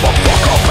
give a fuck. up